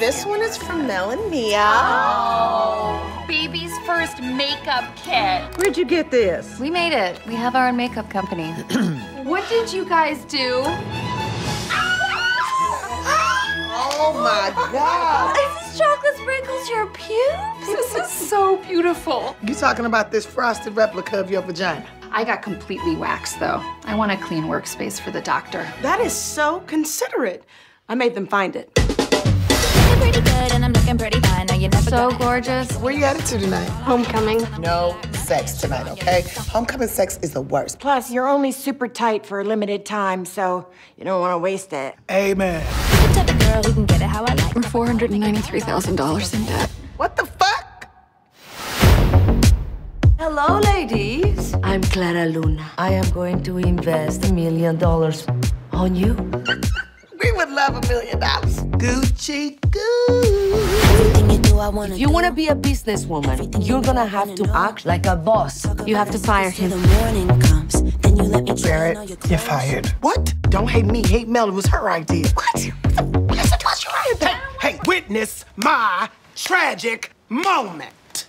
This one is from Mel and Mia. Oh, baby's first makeup kit. Where'd you get this? We made it. We have our own makeup company. what did you guys do? Oh my God. Is this chocolate sprinkles your pubes? This is so beautiful. You talking about this frosted replica of your vagina? I got completely waxed though. I want a clean workspace for the doctor. That is so considerate. I made them find it. Pretty good and I'm looking pretty fine. Now you never So gorgeous. Where you headed to tonight? Homecoming. No sex tonight, okay? Homecoming sex is the worst. Plus, you're only super tight for a limited time, so you don't want to waste it. Amen. the type of girl who can get it how I like. We're $493,000 in debt. What the fuck? Hello, ladies. I'm Claire Luna. I am going to invest a million dollars on you. We would love a million dollars. Gucci goo. You wanna If you want to be a businesswoman, you're gonna have to act like a boss. You have to fire him. the morning comes. Then you let me try Barrett, on all you're fired. What? Don't hate me, hate Mel. It was her idea. What? Yes, it was your idea. Hey, hey, witness my tragic moment.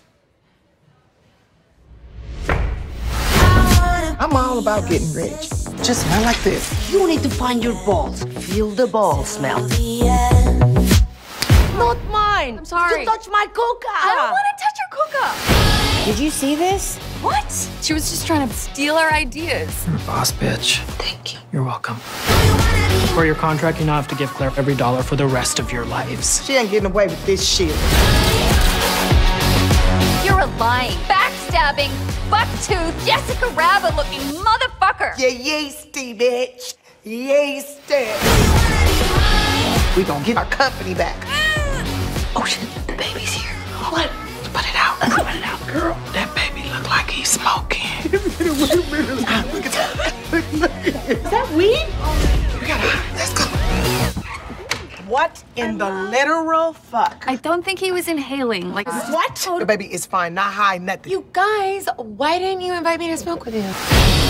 I'm all about getting rich. Just not like this. You need to find your balls. Feel the ball smell. Not mine. I'm sorry. You touch my coca. I don't want to touch your coca. Did you see this? What? She was just trying to steal our ideas. Boss bitch. Thank you. You're welcome. For your contract, you now have to give Claire every dollar for the rest of your lives. She ain't getting away with this shit. You're a lying, backstabbing, bucktooth, Jessica Rabbit looking motherfucker. You yeasty bitch. Yeasty. We gonna get our company back. Oh shit, the baby's here. What? Put it out. Put it out. Girl, that baby look like he's smoking. In the literal fuck? I don't think he was inhaling. Like, What? The baby is fine, not high, nothing. You guys, why didn't you invite me to smoke with you?